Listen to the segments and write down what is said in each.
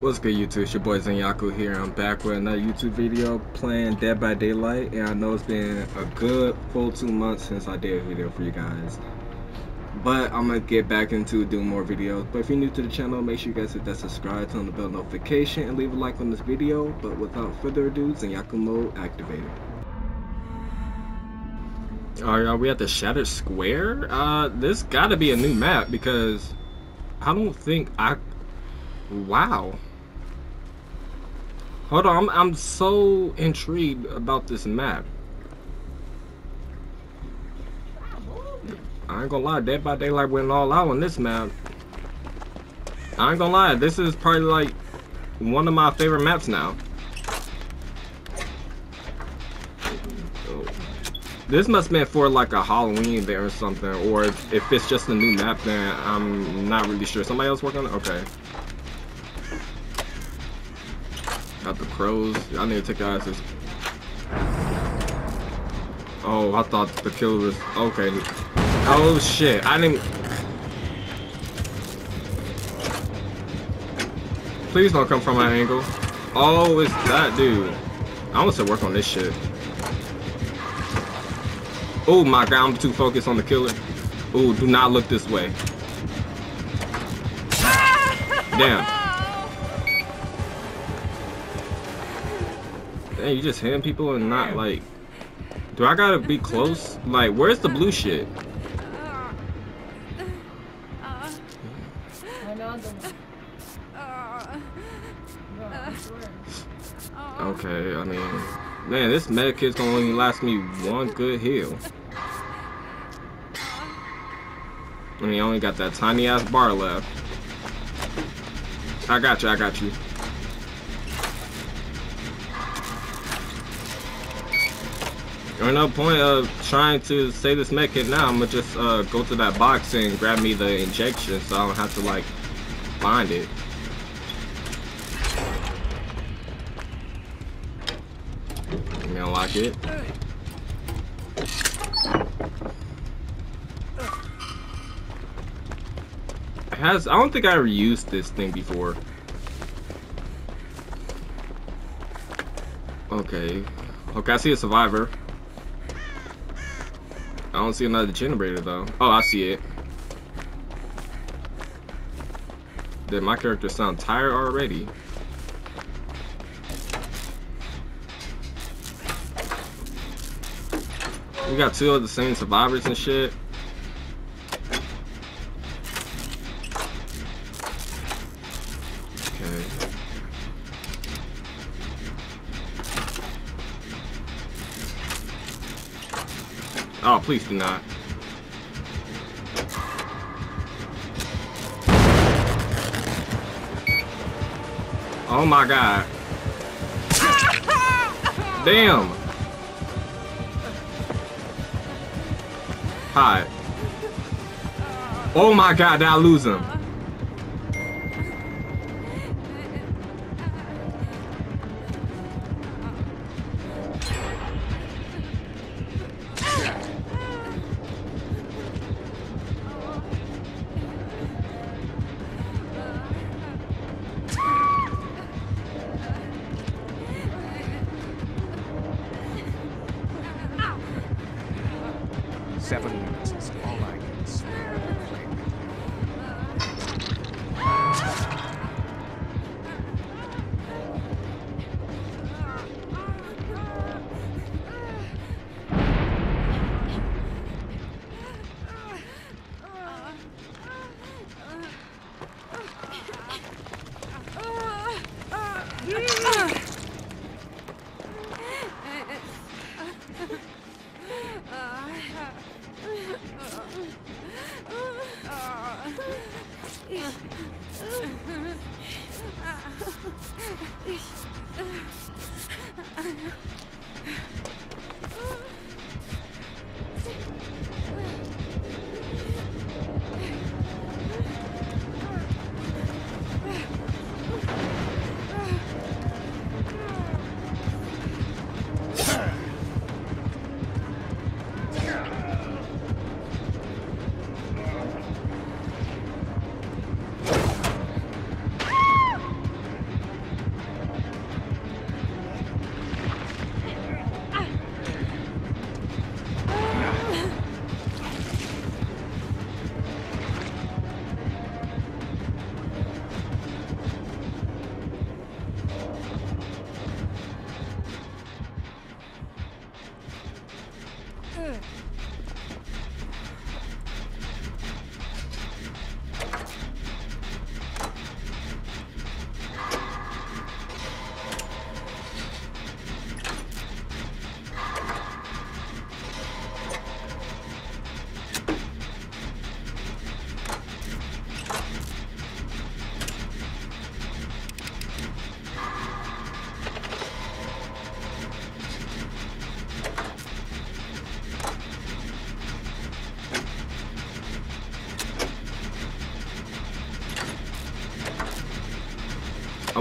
What's good YouTube? It's your boy Zangyaku here. I'm back with another YouTube video playing Dead by Daylight and I know it's been a good full two months since I did a video for you guys. But I'm gonna get back into doing more videos. But if you're new to the channel, make sure you guys hit that subscribe, turn on the bell notification, and leave a like on this video. But without further ado, Zangyaku mode activated. Alright, are we at the Shattered Square? Uh, this gotta be a new map because I don't think I... Wow. Hold on, I'm, I'm so intrigued about this map. I ain't gonna lie, Dead by Daylight went all out on this map. I ain't gonna lie, this is probably like one of my favorite maps now. This must be for like a Halloween there or something, or if it's just a new map, then I'm not really sure. Somebody else working on it? Okay. The crows. I need to take your asses. Oh, I thought the killer was okay. Oh shit! I didn't. Please don't come from my angle. Oh, it's that dude. I want to work on this shit. Oh my god, I'm too focused on the killer. Oh, do not look this way. Damn. Hey, you just hitting people and not like. Do I gotta be close? Like, where's the blue shit? Okay, I mean, man, this med kit's gonna only last me one good heal. I mean, I only got that tiny ass bar left. I got you, I got you. There's no point of trying to say this medkit now. I'm gonna just uh, go to that box and grab me the injection so I don't have to like find it. Let me unlock it. it has I don't think I ever used this thing before. Okay. Okay, I see a survivor. I don't see another generator though. Oh, I see it. Did my character sound tired already? We got two of the same survivors and shit. Please do not. Oh my god. Damn. Hi. Oh my god, did I lose him? Seven minutes Ich...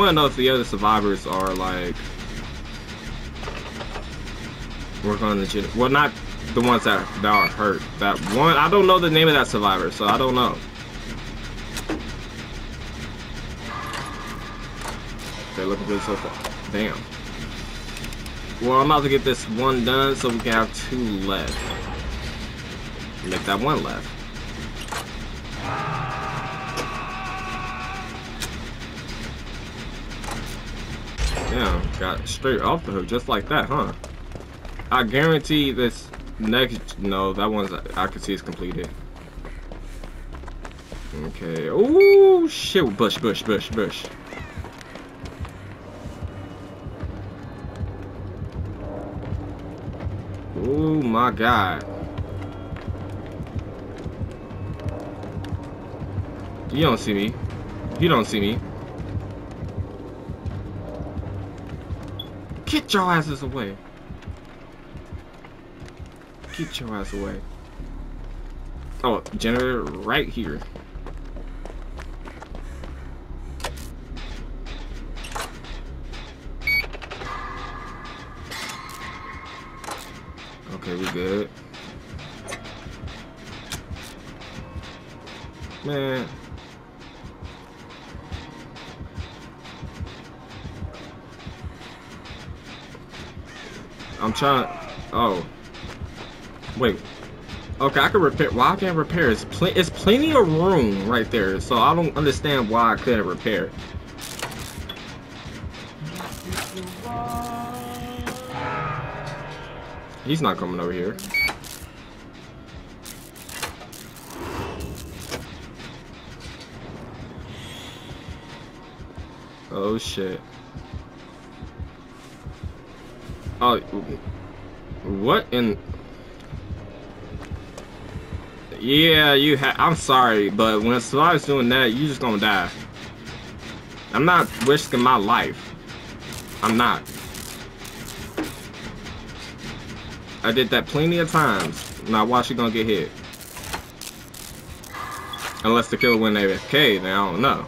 want to know if the other survivors are like working on the. Well, not the ones that that are hurt. That one, I don't know the name of that survivor, so I don't know. They're looking good so far. Damn. Well, I'm about to get this one done so we can have two left. Make that one left. Damn, got straight off the hook just like that, huh? I guarantee this next, no, that one's, I can see it's completed. Okay, ooh, shit, bush, bush, bush, bush. Oh my god. You don't see me. You don't see me. Get your asses away. Get your ass away. Oh, generator right here. Trying. Oh. Wait. Okay, I can repair. Why I can't repair? It's, pl it's plenty of room right there, so I don't understand why I couldn't repair. He's not coming over here. Oh shit. Oh, what in? Yeah, you have. I'm sorry, but when Survivor's doing that, you're just gonna die. I'm not risking my life. I'm not. I did that plenty of times. Now watch you gonna get hit. Unless the killer went AFK, then I don't know.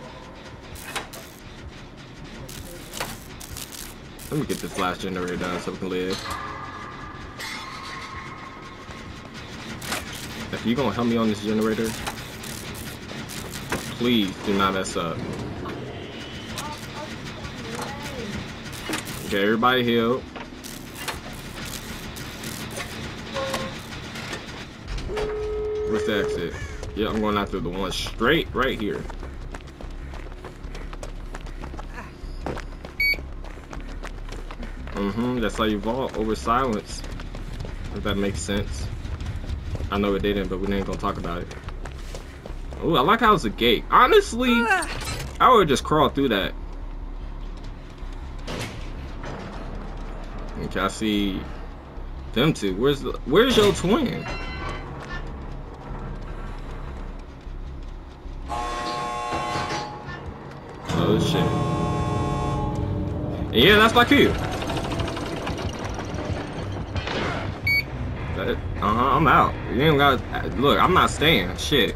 Let me get this last generator done so we can live. If you gonna help me on this generator, please do not mess up. Okay, everybody heal. Where's the exit? Yeah, I'm going after the one straight right here. Mm-hmm, that's how you vault over silence. If that makes sense. I know it didn't, but we ain't gonna talk about it. Oh, I like how it's a gate. Honestly, I would just crawl through that. Okay, I see them two. Where's the where's your twin? Oh shit. Yeah, that's my cue. Uh huh, I'm out. You ain't got look, I'm not staying. Shit.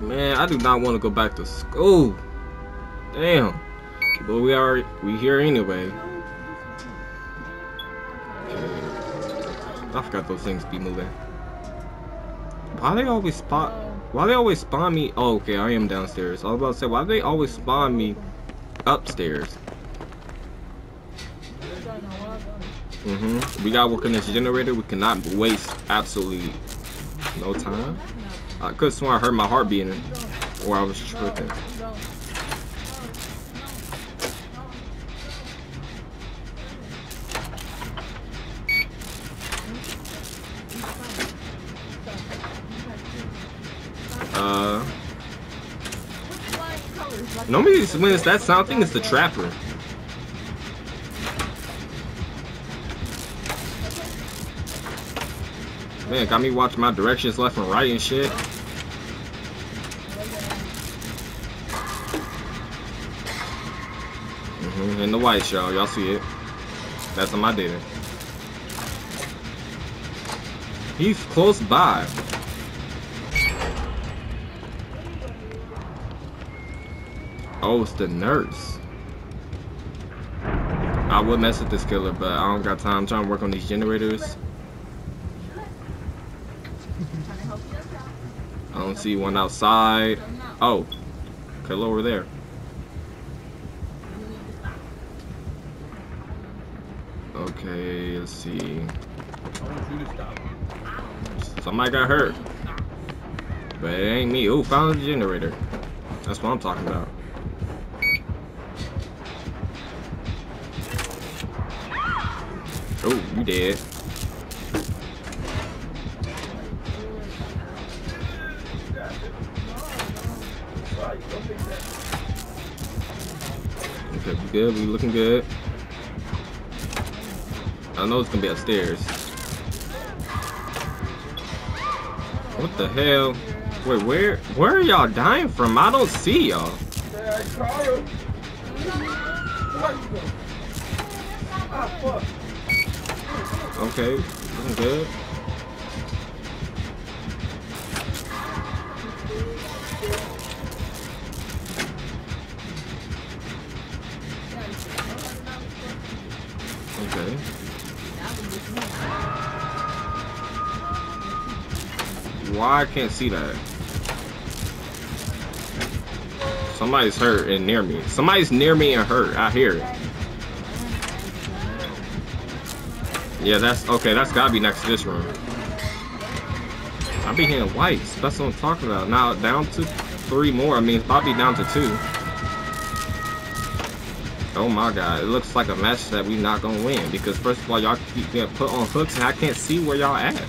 Man, I do not want to go back to school. Damn. But we are we here anyway. I forgot those things be moving. Why they always spot why they always spawn me oh, okay, I am downstairs. I was about to say why they always spawn me upstairs? Mm-hmm. We gotta work on this generator. We cannot waste absolutely no time. I could swear I heard my heart beating, or I was tripping. Uh, normally when it's that sound thing, it's the trapper. Man, got me watching my directions left and right and shit. Mm -hmm. In the whites, y'all. Y'all see it. That's on my data. He's close by. Oh, it's the nurse. I would mess with this killer, but I don't got time. I'm trying to work on these generators. Don't see one outside. Oh, killer over there. Okay, let's see. Somebody got hurt. But it ain't me. Oh, found the generator. That's what I'm talking about. Oh, you dead. Okay, we good. We looking good. I know it's gonna be upstairs. What the hell? Wait, where where are y'all dying from? I don't see y'all. Okay, looking good. I can't see that? Somebody's hurt and near me. Somebody's near me and hurt. I hear it. Yeah, that's okay. That's gotta be next to this room. I be hearing whites. That's what I'm talking about. Now down to three more. I mean, it's probably down to two. Oh my god, it looks like a match that we not gonna win because first of all, y'all keep getting put on hooks and I can't see where y'all at.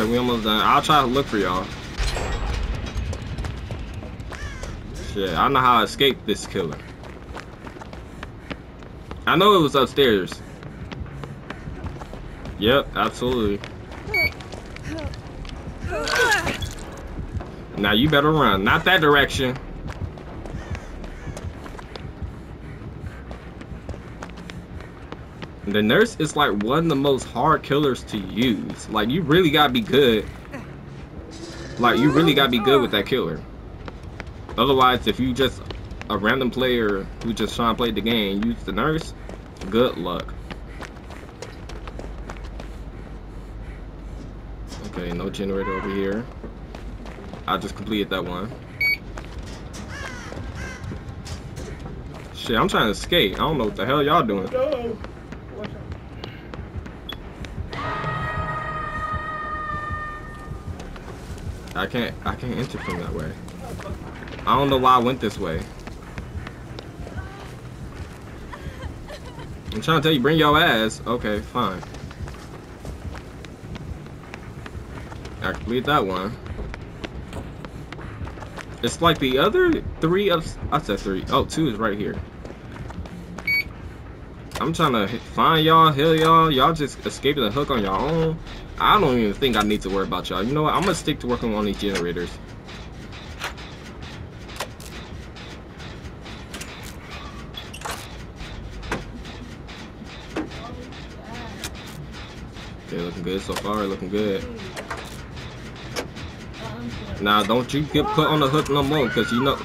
Okay, we almost done. I'll try to look for y'all. Shit, I know how I escaped this killer. I know it was upstairs. Yep, absolutely. Now you better run. Not that direction. The nurse is like one of the most hard killers to use. Like you really gotta be good. Like you really gotta be good with that killer. Otherwise, if you just a random player who just trying to play the game, use the nurse, good luck. Okay, no generator over here. I just completed that one. Shit, I'm trying to escape. I don't know what the hell y'all doing. I can't I can't enter from that way. I don't know why I went this way. I'm trying to tell you, bring your ass. Okay, fine. I complete that one. It's like the other three of I said three. Oh, two is right here. I'm trying to find y'all, heal y'all. Y'all just escaping the hook on your own. I don't even think I need to worry about y'all. You know what? I'm gonna stick to working on these generators. Okay, looking good so far. Looking good. Now, don't you get put on the hook no more, because you know.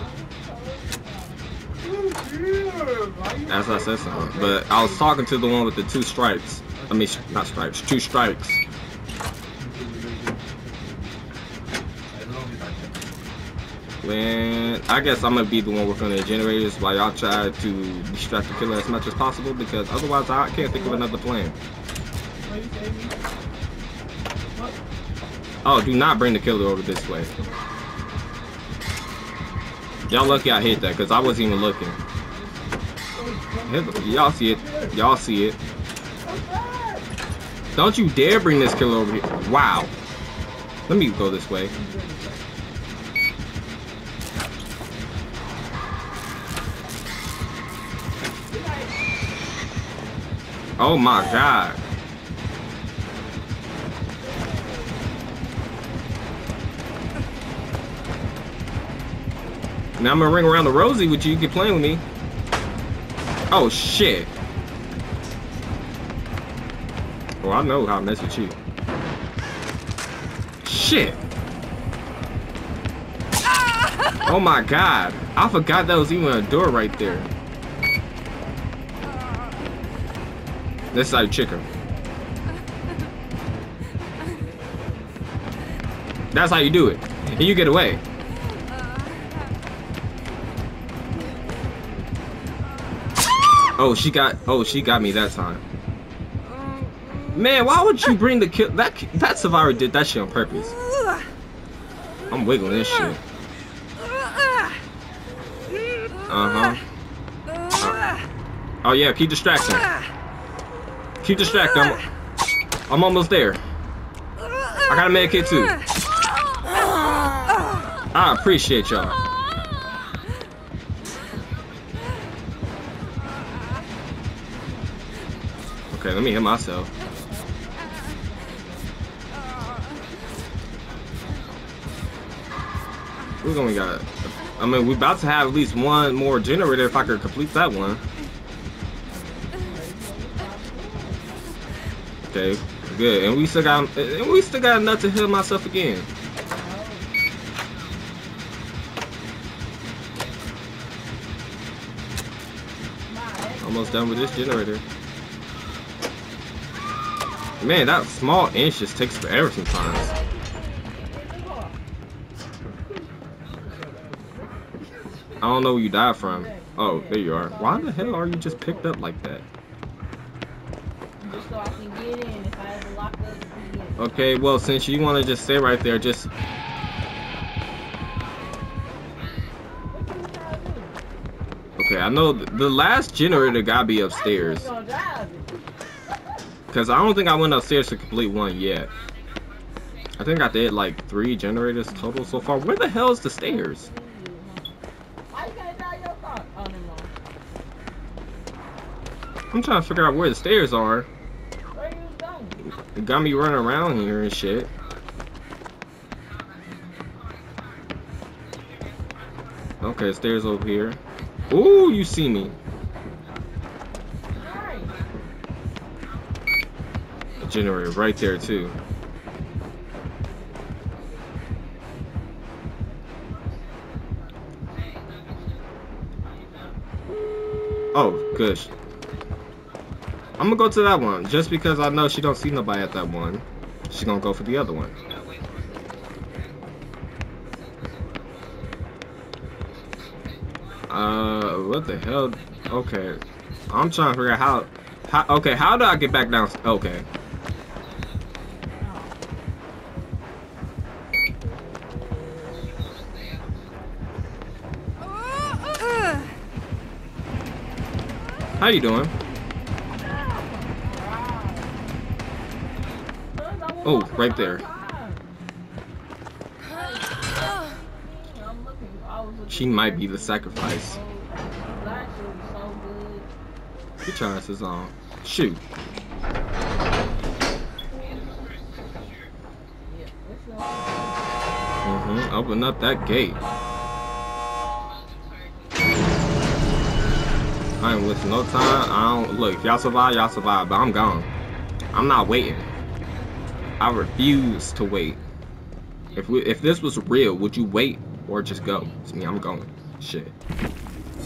As I said something. But I was talking to the one with the two stripes. I mean, not stripes, two stripes. Man, I guess I'm gonna be the one working on the generators while y'all try to distract the killer as much as possible because otherwise I can't think of another plan. Oh, do not bring the killer over this way. Y'all lucky I hit that because I wasn't even looking. Y'all see it. Y'all see it. Don't you dare bring this killer over here. Wow. Let me go this way. Oh my god. Now I'm gonna ring around the rosy with you. You keep playing with me. Oh shit. Well, I know how to mess with you. Shit. Oh my god. I forgot that was even a door right there. This side chicken. That's how you do it. And you get away. Oh, she got. Oh, she got me that time. Man, why would you bring the kill? That that survivor did that shit on purpose. I'm wiggling this shit. Uh huh. Oh yeah, keep distracting. Keep distracting. I'm, I'm almost there. I got a med kit too. I appreciate y'all. Okay, let me hit myself. We're gonna got. I mean, we're about to have at least one more generator if I could complete that one. Okay, good. And we still got, and we still got enough to heal myself again. Almost done with this generator. Man, that small inch just takes forever sometimes. I don't know where you died from. Oh, there you are. Why the hell are you just picked up like that? Okay, well, since you want to just stay right there, just... What you trying to do? Okay, I know th- the last generator gotta be upstairs. You gonna drive it. Because I don't think I went upstairs to complete one yet. I think I did like three generators total so far. Where the hell is the stairs? Why you can't drive your car? Oh. I'm trying to figure out where the stairs are. Where you was going? It got me running around here and shit. Okay, stairs over here. Ooh, you see me. A generator right there too. Oh, good. I'm gonna go to that one just because I know she don't see nobody at that one. She's gonna go for the other one. Uh, what the hell? Okay, I'm trying to figure out how. How? Okay, how do I get back down? Okay. How you doing? Oh, right there. She might be the sacrifice. Get your asses on. Shoot. Mm-hmm. Open up that gate. I ain't wasting no time. I don't look. Y'all survive, y'all survive. But I'm gone. I'm not waiting. I refuse to wait. If we, if this was real, would you wait or just go? It's me. I'm going. Shit.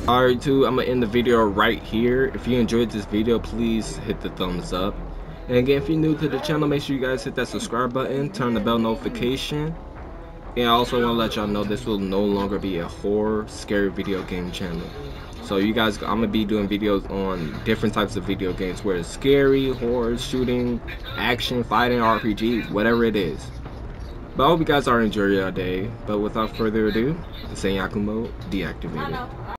Alright, too. I'm gonna end the video right here. If you enjoyed this video, please hit the thumbs up. And again, if you're new to the channel, make sure you guys hit that subscribe button, turn the bell notification. And I also want to let y'all know this will no longer be a horror, scary video game channel. So you guys, I'm gonna be doing videos on different types of video games, where it's scary, horror, shooting, action, fighting, RPG, whatever it is. But I hope you guys are enjoying your day. But without further ado, Zangyaku mode deactivated.